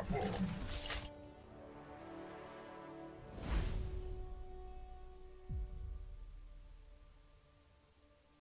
Apple.